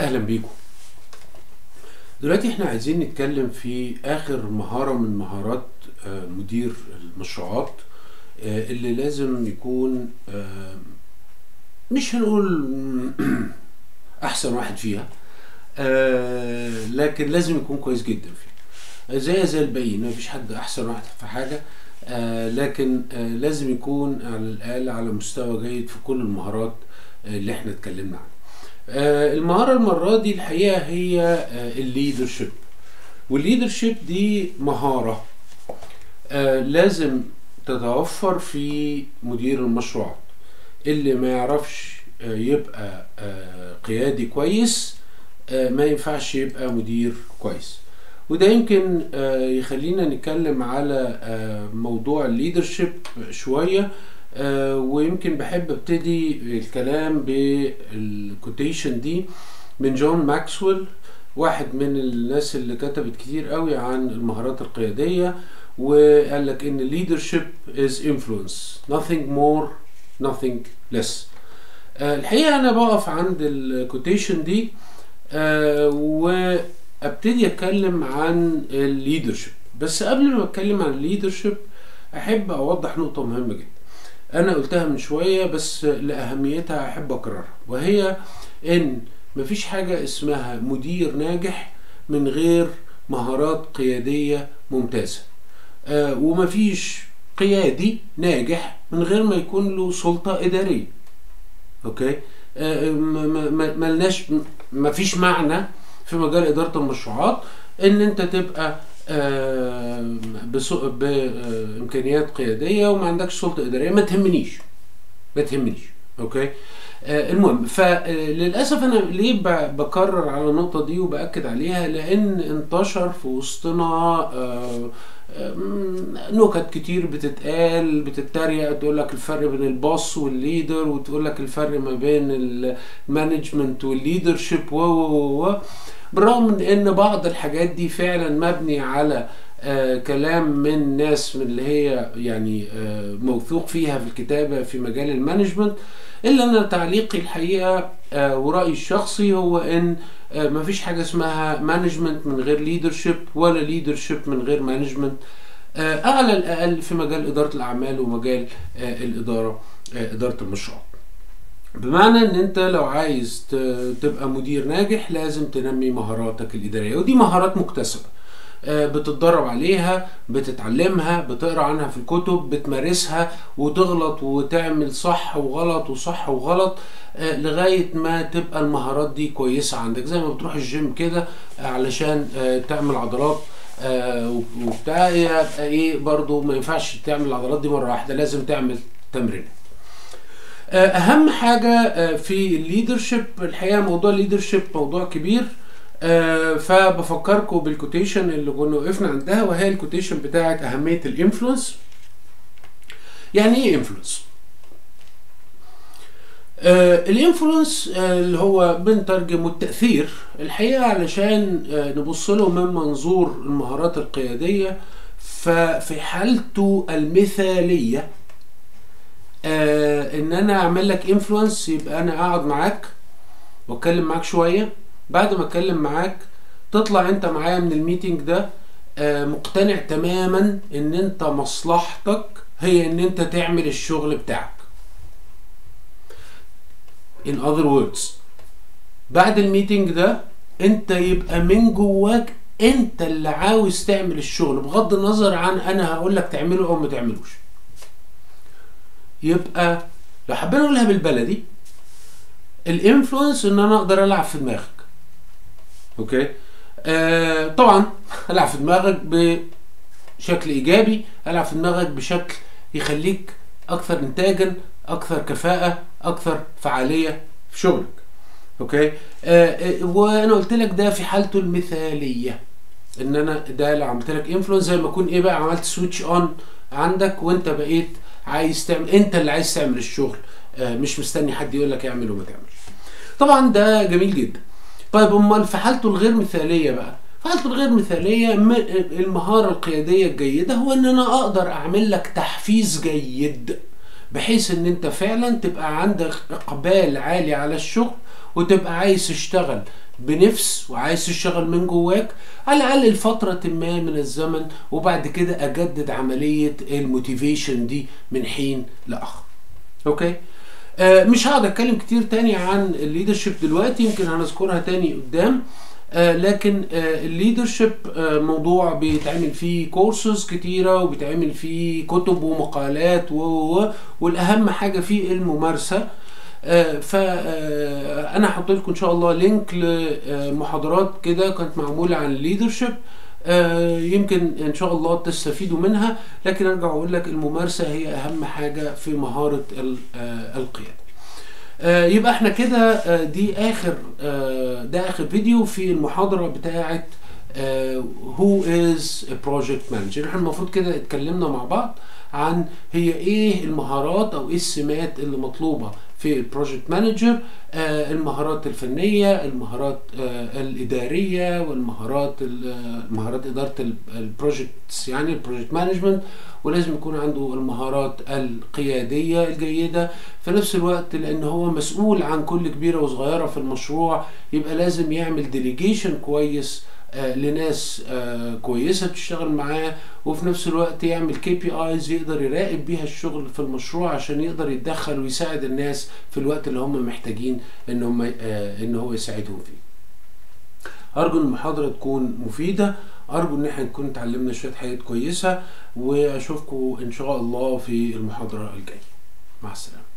أهلا بيكم. دلوقتي إحنا عايزين نتكلم في آخر مهارة من مهارات آه، مدير المشروعات آه، اللي لازم يكون آه، مش هنقول أحسن واحد فيها لكن لازم يكون كويس جدا فيها. زي زي الباقيين مفيش حد أحسن واحد في حاجة لكن لازم يكون على الأقل على مستوى جيد في كل المهارات اللي إحنا اتكلمنا عنها. المهارة المرة دي الحقيقة هي ال leadership وال leadership دي مهارة آه، لازم تتوفر في مدير المشروعات اللي ما يعرفش آه، يبقى آه، قيادي كويس آه، ما ينفعش يبقى مدير كويس. وده يمكن آه، يخلينا نتكلم على آه، موضوع ال leadership شوية. آه، ويمكن بحب ابتدي الكلام بال quotation دي من جون ماكسويل واحد من الناس اللي كتبت كتير قوي عن المهارات القيادية وقال لك إن leadership is influence nothing more nothing less. آه، الحقيقة أنا بقف عند ال quotation دي آه، وأبتدي أتكلم عن ال leadership بس قبل ما أتكلم عن ال leadership أحب أوضح نقطة مهمة جدا. أنا قلتها من شوية بس لأهميتها أحب أكررها. وهي إن مفيش حاجة اسمها مدير ناجح من غير مهارات قيادية ممتازة. آه ومفيش قيادي ناجح من غير ما يكون له سلطة إدارية. okay؟ آه ملناش مفيش معنى في مجال إدارة المشروعات إن أنت تبقى بإمكانيات قيادية وما عندكش سلطة إدارية ما تهمنيش. ما تهمنيش okay؟ المهم فللأسف أنا ليه بكرر على النقطة دي وبأكد عليها؟ لأن انتشر في وسطنا آه، نكت كتير بتتقال بتتريق تقول لك الفرق بين ال boss وال leader وتقول لك الفرق ما بين ال management وال leadership و و و بالرغم من إن بعض الحاجات دي فعلا مبني على آه كلام من ناس من اللي هي يعني آه موثوق فيها في الكتابة في مجال ال management إلا أنا تعليقي الحقيقة آه ورأيي الشخصي هو إن آه مفيش حاجة اسمها management من غير leadership ولا leadership من غير management آه أعلى الأقل في مجال إدارة الأعمال ومجال آه الإدارة آه إدارة المشروعات بمعنى إن أنت لو عايز تبقى مدير ناجح لازم تنمي مهاراتك الإدارية ودي مهارات مكتسبة. آه، بتتدرب عليها بتتعلمها بتقرأ عنها في الكتب بتمارسها وتغلط وتعمل صح وغلط وصح وغلط آه، لغاية ما تبقى المهارات دي كويسة عندك. زي ما بتروح الجيم كده آه، علشان آه، تعمل عضلات آه، وبتاع إيه برضو ما ينفعش تعمل العضلات دي مرة واحدة لازم تعمل تمرين. آه، اهم حاجة آه، في ال leadership الحقيقة موضوع ال leadership موضوع كبير. آه، فبفكركم بال quotation اللي كنا وقفنا عندها وهي ال quotation بتاعت أهمية ال influence يعني إيه influence ال influence اللي هو بنترجمه التأثير. الحقيقة علشان آه، نبص له من منظور المهارات القيادية ففي حالته المثالية آه إن أنا أعمل لك influence يبقى أنا أقعد معاك وأتكلم معاك شوية. بعد ما اتكلم معاك تطلع انت معايا من ال meeting ده آه مقتنع تماما ان انت مصلحتك هي ان انت تعمل الشغل بتاعك. In other words بعد ال meeting ده انت يبقى من جواك انت اللي عاوز تعمل الشغل بغض النظر عن أنا هقول لك تعمله أو ما تعملوش. يبقى لو حبينا نقولها بالبلدي ال influence إن أنا أقدر ألعب في دماغك. أوكي؟ آه طبعا العب في دماغك بشكل إيجابي العب في دماغك بشكل يخليك أكثر انتاجا أكثر كفاءة أكثر فعالية في شغلك. okay؟ آه آه، وأنا قلت لك ده في حالته المثالية إن أنا ده لو عملت لك influence زي ما اكون إيه بقى؟ عملت switch on عندك وأنت بقيت عايز تعمل أنت اللي عايز تعمل الشغل. آه، مش مستني حد يقول لك اعمل وما تعملش. طبعا ده جميل جدا. طيب أمال في حالته الغير مثالية بقى في حالته الغير مثالية المهارة القيادية الجيدة هو إن أنا أقدر أعمل لك تحفيز جيد بحيث إن أنت فعلا تبقى عندك إقبال عالي على الشغل وتبقى عايز تشتغل بنفس وعايز تشتغل من جواك على الأقل لفترة ما من الزمن وبعد كده أجدد عملية ال motivation دي من حين لآخر. okay؟ مش هقعد اتكلم كتير تاني عن ال leadership دلوقتي يمكن هنذكرها تاني قدام. آه لكن آه ال leadership آه موضوع بيتعمل فيه كورسز كتيرة وبيتعمل فيه كتب ومقالات و و والأهم حاجة فيه الممارسة. آه فانا هحط لكم إن شاء الله link لمحاضرات كده كانت معمولة عن ال leadership آه يمكن إن شاء الله تستفيدوا منها لكن أرجع أقول لك الممارسة هي أهم حاجة في مهارة آه القياده آه يبقى إحنا كده دي آخر ده آخر فيديو في المحاضرة بتاعه who is project manager إحنا المفروض كده اتكلمنا مع بعض عن هي إيه المهارات أو إيه السمات اللي مطلوبة في ال project manager آه المهارات الفنية المهارات آه الإدارية والمهارات مهارات إدارة ال projects يعني ال project management ولازم يكون عنده المهارات القيادية الجيدة. في نفس الوقت لأن هو مسؤول عن كل كبيرة وصغيرة في المشروع يبقى لازم يعمل delegation كويس آه لناس آه كويسة تشتغل معاه وفي نفس الوقت يعمل KPIs يقدر يراقب بيها الشغل في المشروع عشان يقدر يتدخل ويساعد الناس في الوقت اللي هم محتاجين إن هم آه إن هو يساعدهم فيه. أرجو إن المحاضرة تكون مفيدة أرجو إن إحنا نكون اتعلمنا شوية حاجات كويسة وأشوفكم إن شاء الله في المحاضرة الجاية. مع السلامة.